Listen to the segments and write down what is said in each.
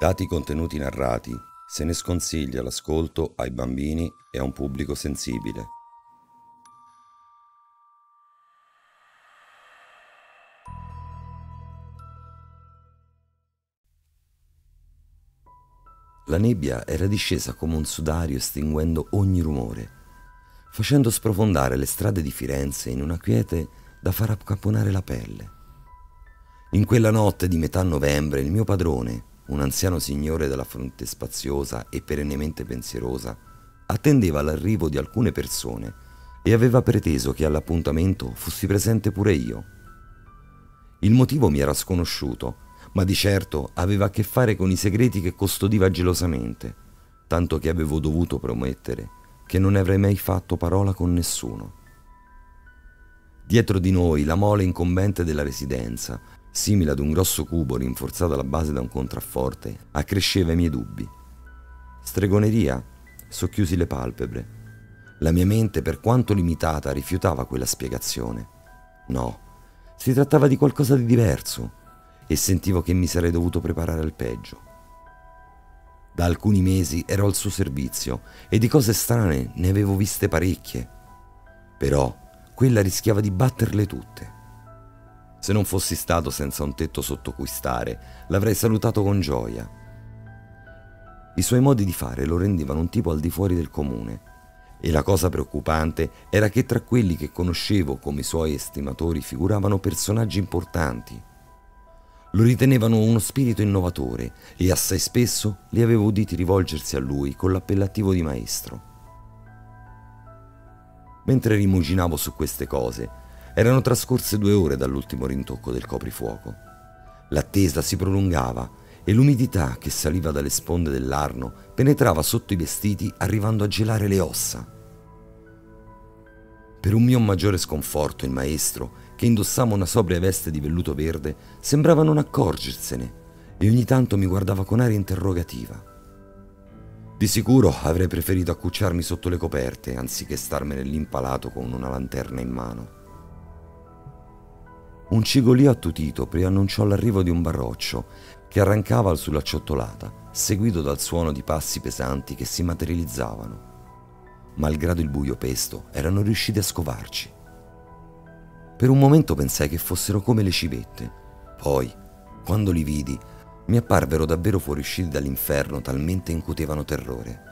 Dati i contenuti narrati, se ne sconsiglia l'ascolto ai bambini e a un pubblico sensibile. La nebbia era discesa come un sudario estinguendo ogni rumore, facendo sprofondare le strade di Firenze in una quiete da far accapponare la pelle. In quella notte di metà novembre il mio padrone, un anziano signore dalla fronte spaziosa e perennemente pensierosa, attendeva l'arrivo di alcune persone e aveva preteso che all'appuntamento fossi presente pure io. Il motivo mi era sconosciuto, ma di certo aveva a che fare con i segreti che custodiva gelosamente, tanto che avevo dovuto promettere che non avrei mai fatto parola con nessuno. Dietro di noi la mole incombente della residenza simile ad un grosso cubo rinforzato alla base da un contrafforte, accresceva i miei dubbi. Stregoneria? Socchiusi le palpebre. La mia mente, per quanto limitata, rifiutava quella spiegazione. No, si trattava di qualcosa di diverso e sentivo che mi sarei dovuto preparare al peggio. Da alcuni mesi ero al suo servizio e di cose strane ne avevo viste parecchie. Però quella rischiava di batterle tutte. Se non fossi stato senza un tetto sotto cui stare, l'avrei salutato con gioia. I suoi modi di fare lo rendevano un tipo al di fuori del comune. E la cosa preoccupante era che tra quelli che conoscevo come suoi estimatori figuravano personaggi importanti. Lo ritenevano uno spirito innovatore e assai spesso li avevo uditi rivolgersi a lui con l'appellativo di maestro. Mentre rimuginavo su queste cose, erano trascorse due ore dall'ultimo rintocco del coprifuoco. L'attesa si prolungava e l'umidità che saliva dalle sponde dell'arno penetrava sotto i vestiti arrivando a gelare le ossa. Per un mio maggiore sconforto il maestro, che indossava una sobria veste di velluto verde, sembrava non accorgersene e ogni tanto mi guardava con aria interrogativa. Di sicuro avrei preferito accucciarmi sotto le coperte anziché starmene l'impalato con una lanterna in mano. Un cigolio attutito preannunciò l'arrivo di un barroccio che arrancava sulla ciottolata, seguito dal suono di passi pesanti che si materializzavano. Malgrado il buio pesto, erano riusciti a scovarci. Per un momento pensai che fossero come le civette. Poi, quando li vidi, mi apparvero davvero fuoriusciti dall'inferno talmente incutevano terrore.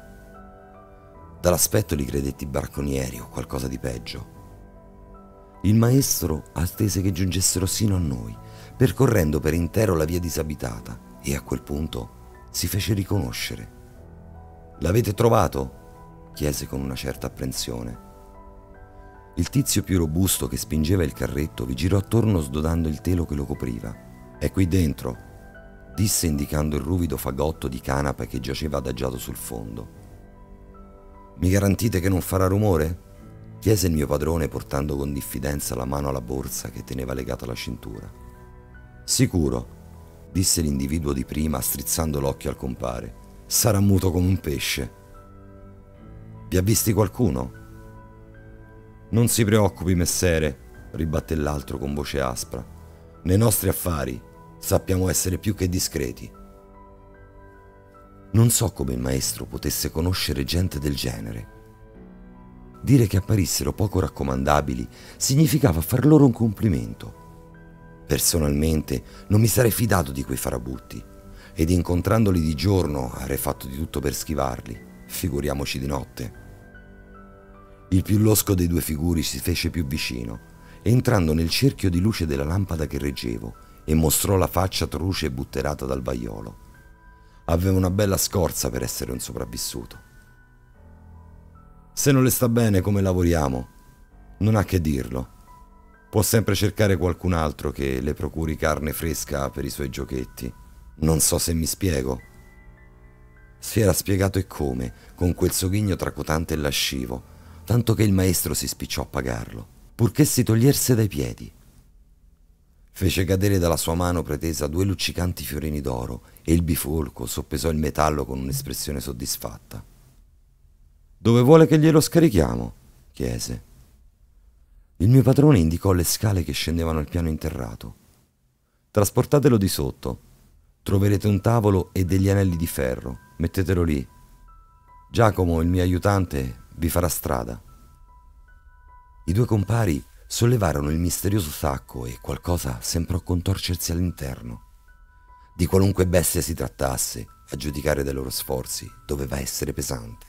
Dall'aspetto li credetti bracconieri o qualcosa di peggio. Il maestro attese che giungessero sino a noi, percorrendo per intero la via disabitata, e a quel punto si fece riconoscere. L'avete trovato? chiese con una certa apprensione. Il tizio più robusto che spingeva il carretto vi girò attorno sdodando il telo che lo copriva. È qui dentro, disse indicando il ruvido fagotto di canapa che giaceva adagiato sul fondo. Mi garantite che non farà rumore? Chiese il mio padrone portando con diffidenza la mano alla borsa che teneva legata alla cintura. Sicuro, disse l'individuo di prima strizzando l'occhio al compare. Sarà muto come un pesce. Vi ha visti qualcuno? Non si preoccupi, messere, ribatté l'altro con voce aspra. Nei nostri affari sappiamo essere più che discreti. Non so come il maestro potesse conoscere gente del genere Dire che apparissero poco raccomandabili significava far loro un complimento. Personalmente non mi sarei fidato di quei farabutti ed incontrandoli di giorno avrei fatto di tutto per schivarli, figuriamoci di notte. Il più losco dei due figuri si fece più vicino, entrando nel cerchio di luce della lampada che reggevo e mostrò la faccia truce e butterata dal vaiolo. Aveva una bella scorza per essere un sopravvissuto. Se non le sta bene come lavoriamo, non ha che dirlo. Può sempre cercare qualcun altro che le procuri carne fresca per i suoi giochetti. Non so se mi spiego. Si era spiegato e come, con quel soghigno tracotante e lascivo, tanto che il maestro si spicciò a pagarlo, purché si togliesse dai piedi. Fece cadere dalla sua mano pretesa due luccicanti fiorini d'oro e il bifolco soppesò il metallo con un'espressione soddisfatta. Dove vuole che glielo scarichiamo? chiese. Il mio padrone indicò le scale che scendevano al piano interrato. Trasportatelo di sotto, Troverete un tavolo e degli anelli di ferro. Mettetelo lì. Giacomo, il mio aiutante, vi farà strada. I due compari sollevarono il misterioso sacco e qualcosa sembrò contorcersi all'interno. Di qualunque bestia si trattasse, a giudicare dai loro sforzi, doveva essere pesante.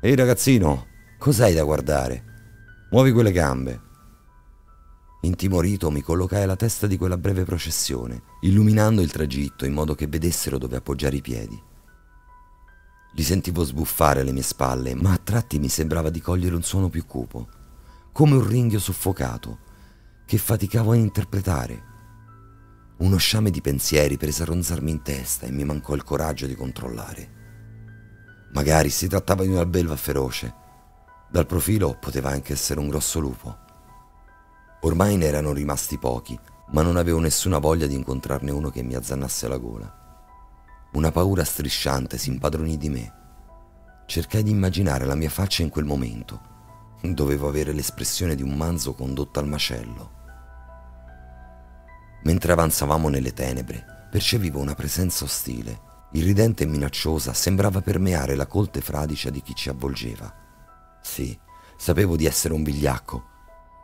Ehi ragazzino, cos'hai da guardare? Muovi quelle gambe. Intimorito mi collocai alla testa di quella breve processione, illuminando il tragitto in modo che vedessero dove appoggiare i piedi. Li sentivo sbuffare alle mie spalle, ma a tratti mi sembrava di cogliere un suono più cupo, come un ringhio soffocato, che faticavo a interpretare. Uno sciame di pensieri prese a ronzarmi in testa e mi mancò il coraggio di controllare. Magari si trattava di una belva feroce. Dal profilo poteva anche essere un grosso lupo. Ormai ne erano rimasti pochi, ma non avevo nessuna voglia di incontrarne uno che mi azzannasse la gola. Una paura strisciante si impadronì di me. Cercai di immaginare la mia faccia in quel momento. Dovevo avere l'espressione di un manzo condotto al macello. Mentre avanzavamo nelle tenebre, percepivo una presenza ostile irridente e minacciosa, sembrava permeare la colte fradicia di chi ci avvolgeva. Sì, sapevo di essere un vigliacco,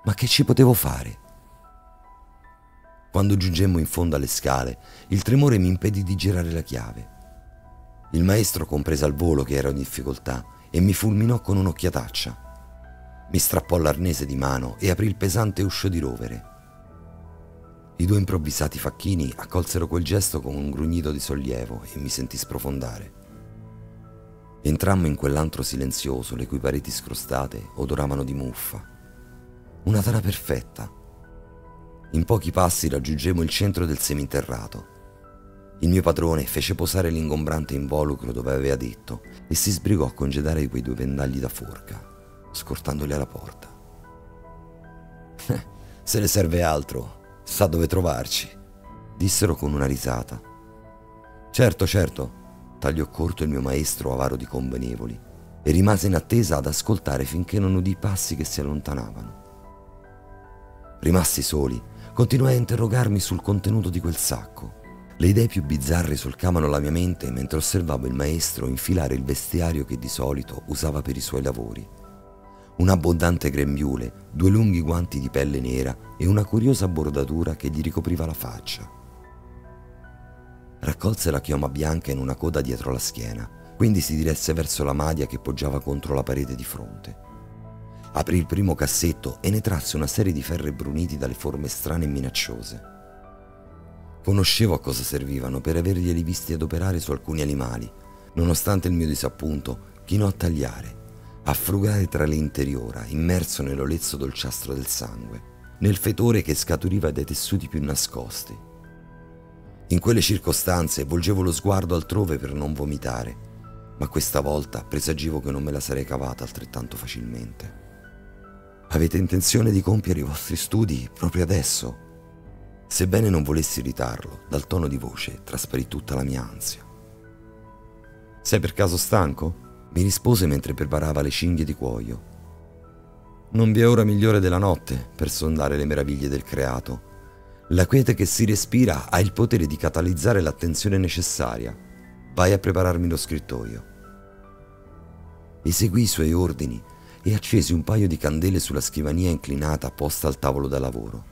ma che ci potevo fare? Quando giungemmo in fondo alle scale, il tremore mi impedì di girare la chiave. Il maestro comprese al volo che ero in difficoltà e mi fulminò con un'occhiataccia. Mi strappò l'arnese di mano e aprì il pesante uscio di rovere. I due improvvisati facchini accolsero quel gesto con un grugnito di sollievo e mi sentì sprofondare. Entrammo in quell'antro silenzioso, le cui pareti scrostate odoravano di muffa. Una tana perfetta. In pochi passi raggiungemmo il centro del seminterrato. Il mio padrone fece posare l'ingombrante involucro dove aveva detto e si sbrigò a congedare quei due pendagli da forca, scortandoli alla porta. Se ne serve altro, sa dove trovarci, dissero con una risata. Certo, certo, tagliò corto il mio maestro avaro di convenevoli e rimase in attesa ad ascoltare finché non udì passi che si allontanavano. Rimasti soli, continuai a interrogarmi sul contenuto di quel sacco. Le idee più bizzarre solcavano la mia mente mentre osservavo il maestro infilare il vestiario che di solito usava per i suoi lavori un abbondante grembiule, due lunghi guanti di pelle nera e una curiosa bordatura che gli ricopriva la faccia. Raccolse la chioma bianca in una coda dietro la schiena, quindi si diresse verso la madia che poggiava contro la parete di fronte. Aprì il primo cassetto e ne trasse una serie di ferri bruniti dalle forme strane e minacciose. Conoscevo a cosa servivano per averglieli visti adoperare su alcuni animali. Nonostante il mio disappunto, chinò a tagliare a frugare tra le interiora, immerso nell'olezzo dolciastro del sangue, nel fetore che scaturiva dai tessuti più nascosti. In quelle circostanze volgevo lo sguardo altrove per non vomitare, ma questa volta presagivo che non me la sarei cavata altrettanto facilmente. Avete intenzione di compiere i vostri studi proprio adesso? Sebbene non volessi irritarlo, dal tono di voce trasparì tutta la mia ansia. Sei per caso stanco? Mi rispose mentre preparava le cinghie di cuoio. Non vi è ora migliore della notte per sondare le meraviglie del creato. La quiete che si respira ha il potere di catalizzare l'attenzione necessaria. Vai a prepararmi lo scrittoio. Eseguì i suoi ordini e accesi un paio di candele sulla scrivania inclinata posta al tavolo da lavoro.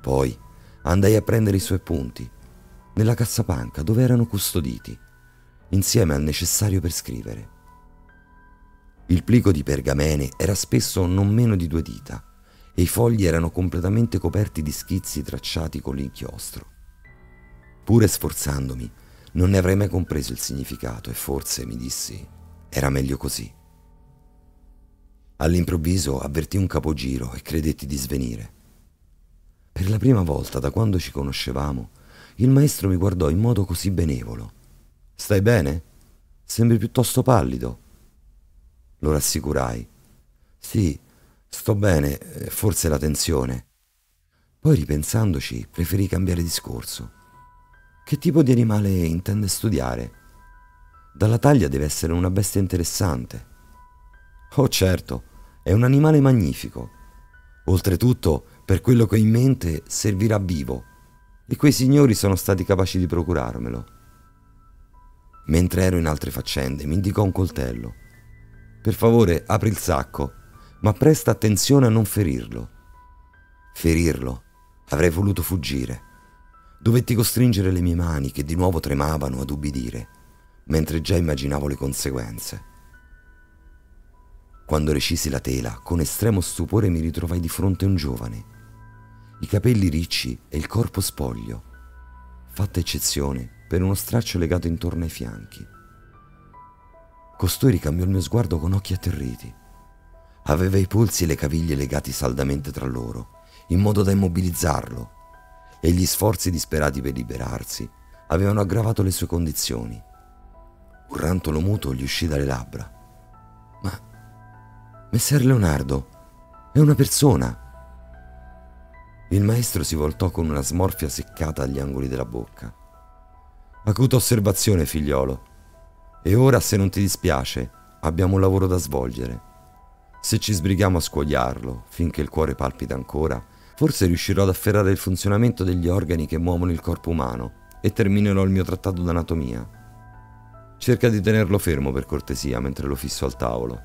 Poi andai a prendere i suoi punti, nella cassapanca dove erano custoditi, insieme al necessario per scrivere. Il plico di pergamene era spesso non meno di due dita e i fogli erano completamente coperti di schizzi tracciati con l'inchiostro. Pure sforzandomi, non ne avrei mai compreso il significato e forse, mi dissi, era meglio così. All'improvviso avvertì un capogiro e credetti di svenire. Per la prima volta da quando ci conoscevamo, il maestro mi guardò in modo così benevolo. Stai bene? Sembri piuttosto pallido lo rassicurai. Sì, sto bene, eh, forse la tensione. Poi ripensandoci, preferì cambiare discorso. Che tipo di animale intende studiare? Dalla taglia deve essere una bestia interessante. Oh certo, è un animale magnifico. Oltretutto, per quello che ho in mente, servirà vivo. e quei signori sono stati capaci di procurarmelo. Mentre ero in altre faccende, mi indicò un coltello. Per favore, apri il sacco, ma presta attenzione a non ferirlo. Ferirlo, avrei voluto fuggire. Dovetti costringere le mie mani, che di nuovo tremavano, ad ubbidire, mentre già immaginavo le conseguenze. Quando recisi la tela, con estremo stupore mi ritrovai di fronte a un giovane, i capelli ricci e il corpo spoglio, fatta eccezione per uno straccio legato intorno ai fianchi. Costui ricambiò il mio sguardo con occhi atterriti. Aveva i polsi e le caviglie legati saldamente tra loro, in modo da immobilizzarlo, e gli sforzi disperati per liberarsi avevano aggravato le sue condizioni. Un rantolo muto gli uscì dalle labbra. Ma, Messer Leonardo, è una persona. Il maestro si voltò con una smorfia seccata agli angoli della bocca. Acuta osservazione, figliolo. E ora, se non ti dispiace, abbiamo un lavoro da svolgere. Se ci sbrighiamo a scuoiarlo, finché il cuore palpita ancora, forse riuscirò ad afferrare il funzionamento degli organi che muovono il corpo umano e terminerò il mio trattato d'anatomia. Cerca di tenerlo fermo per cortesia mentre lo fisso al tavolo.